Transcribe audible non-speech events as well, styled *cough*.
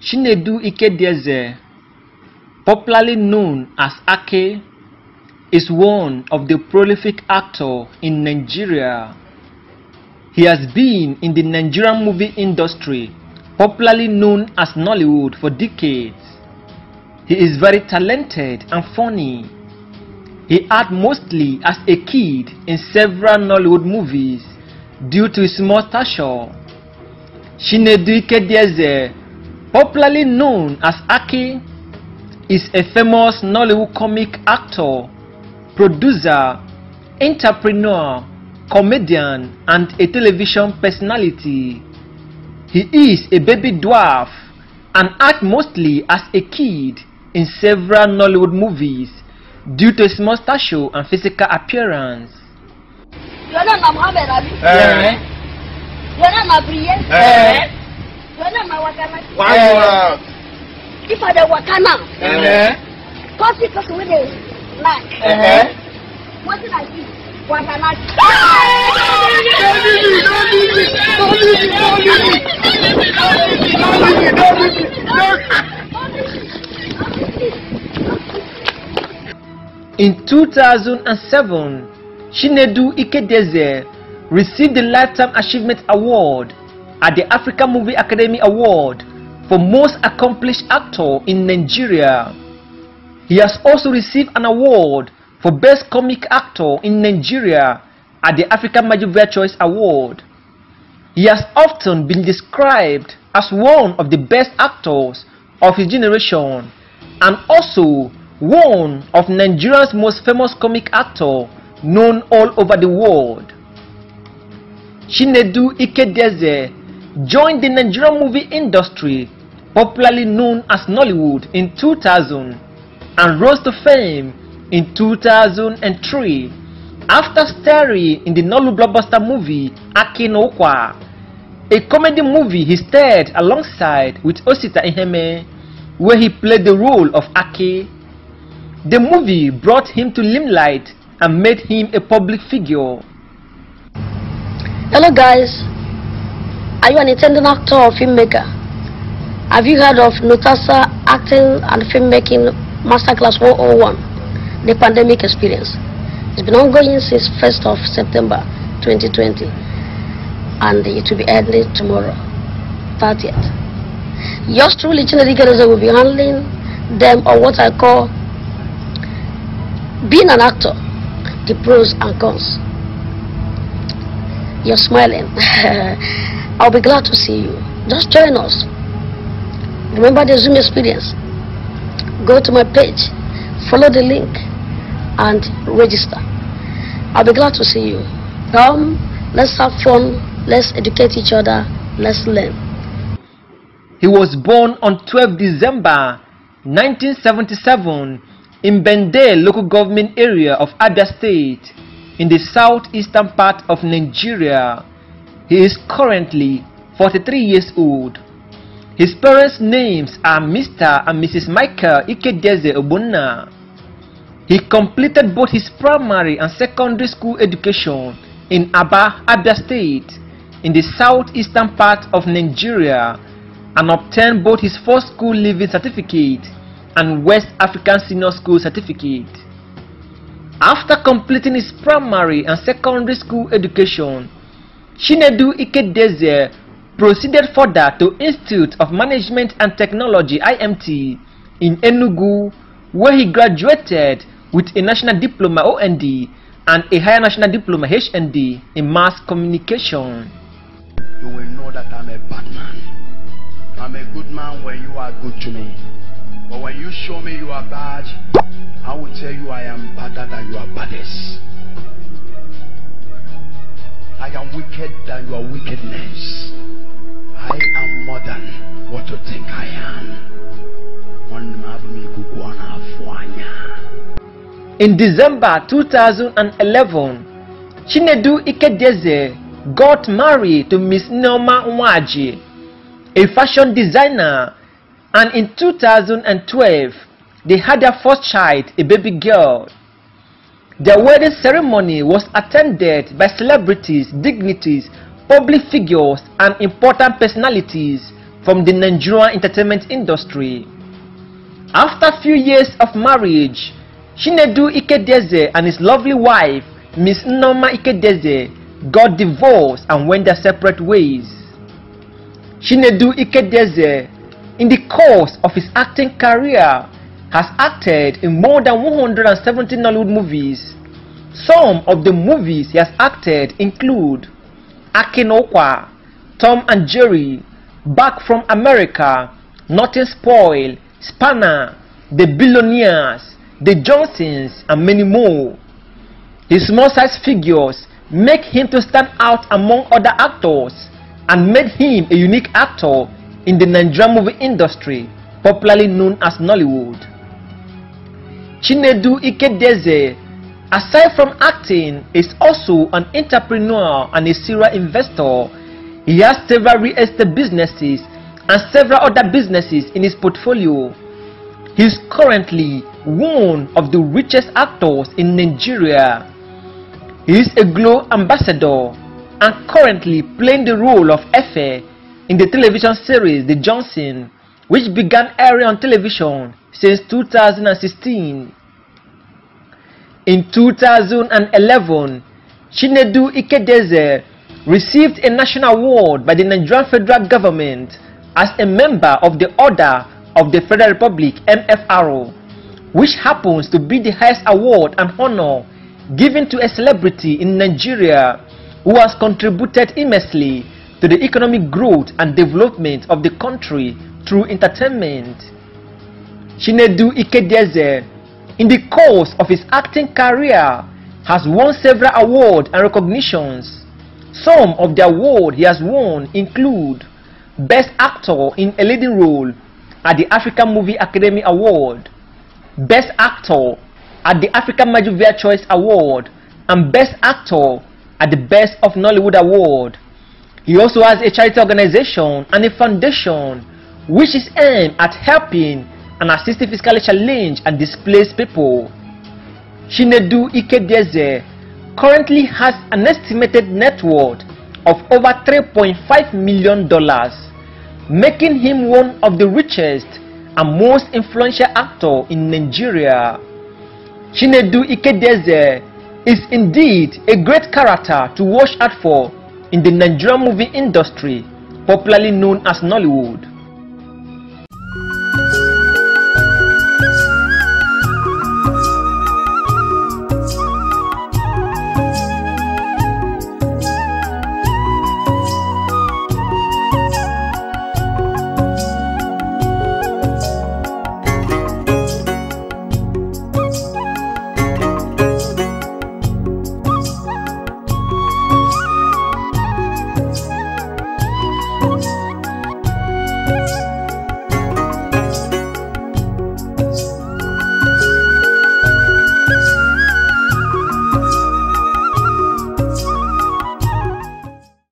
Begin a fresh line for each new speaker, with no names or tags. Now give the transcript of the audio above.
Chinedu Ikedieze, popularly known as Aki, is one of the prolific actors in Nigeria. He has been in the Nigerian movie industry, popularly known as Nollywood, for decades. He is very talented and funny. He acted mostly as a kid in several Nollywood movies due to his small stature. Chinedu Ikedieze, popularly known as Aki, is a famous Nollywood comic actor, producer, entrepreneur, comedian, and a television personality. He is a baby dwarf and acts mostly as a kid in several Nollywood movies due to his small stature and physical appearance.
Your name na Mohammed Abi.
Eh.
Your name na Briye.
Eh.
Your name na Wakana.
Why you out?
If I dey Wakana,
Eh.
come see person wey dey knack.
Eh.
Wetin I see? Wakana.
In 2007, Chinedu Ikedieze received the Lifetime Achievement Award at the African Movie Academy Award for Most Accomplished Actor in Nigeria. He has also received an award for Best Comic Actor in Nigeria at the African Major Choice Award. He has often been described as one of the best actors of his generation and also one of Nigeria's most famous comic actor known all over the world. Chinedu Ikedieze joined the Nigerian movie industry, popularly known as Nollywood, in 2000 and rose to fame in 2003 after starring in the Nollywood blockbuster movie Aki na Ukwa, a comedy movie he starred alongside with Osita Iheme, where he played the role of Aki. The movie brought him to limelight and made him a public figure.
Hello guys. Are you an intending actor or filmmaker? Have you heard of Notasa Acting and Filmmaking Masterclass 101, the pandemic experience? It's been ongoing since 1st of September 2020 and it will be ending tomorrow, 30th. Yours truly, Chinedu Ikedieze, will be handling them on what I call being an actor, the pros and cons. You're smiling. *laughs* I'll be glad to see you. Just join us. Remember the Zoom experience. Go to my page, follow the link, and register. I'll be glad to see you. Come, let's have fun, let's educate each other, let's learn.
He was born on 12 December 1977 in Bende local government area of Abia State in the southeastern part of Nigeria. He is currently 43 years old. His parents' names are Mr. and Mrs. Michael Ikedieze Obunna. He completed both his primary and secondary school education in Aba, Abia State in the southeastern part of Nigeria and obtained both his first school leaving certificate and West African Senior School certificate. After completing his primary and secondary school education, Chinedu Ikedieze proceeded further to Institute of Management and Technology IMT in Enugu where he graduated with a national diploma OND and a higher national diploma HND in mass communication.
You will know that I'm a bad man. I'm a good man when you are good to me. But when you show me you are bad, I will tell you I am badder than your baddest. I am wicked than your wickedness. I am more than what you think I am.
In December 2011, Chinedu Ikedieze got married to Miss Nneoma Nwaijah, a fashion designer, and in 2012, they had their first child, a baby girl. Their wedding ceremony was attended by celebrities, dignitaries, public figures, and important personalities from the Nigerian entertainment industry. After a few years of marriage, Chinedu Ikedieze and his lovely wife, Miss Nneoma Ikedieze, got divorced and went their separate ways. Chinedu Ikedieze, in the course of his acting career, has acted in more than 170 Nollywood movies. Some of the movies he has acted include Aki na Ukwa, Tom and Jerry, Back from America, Nothing Spoil, Spanner, The Billionaires, The Johnsons, and many more. His small size figures make him to stand out among other actors and made him a unique actor in the Nigerian movie industry, popularly known as Nollywood. Chinedu Ikedieze, aside from acting, is also an entrepreneur and a serial investor. He has several real estate businesses and several other businesses in his portfolio. He is currently one of the richest actors in Nigeria. He is a Glo ambassador and currently playing the role of Efe in the television series The Johnson, which began airing on television since 2016. In 2011, Chinedu Ikedieze received a national award by the Nigerian federal government as a member of the Order of the Federal Republic MFRO, which happens to be the highest award and honor given to a celebrity in Nigeria who has contributed immensely to the economic growth and development of the country through entertainment. Chinedu Ikedieze, in the course of his acting career, has won several awards and recognitions. Some of the awards he has won include Best Actor in a Leading Role at the African Movie Academy Award, Best Actor at the African Magic Viewers Choice Award, and Best Actor at the Best of Nollywood Award. He also has a charity organization and a foundation which is aimed at helping and assisting physically challenged and displaced people. Chinedu Ikedieze currently has an estimated net worth of over $3.5 million, making him one of the richest and most influential actor in Nigeria. Chinedu Ikedieze is indeed a great character to watch out for in the Nigerian movie industry, popularly known as Nollywood.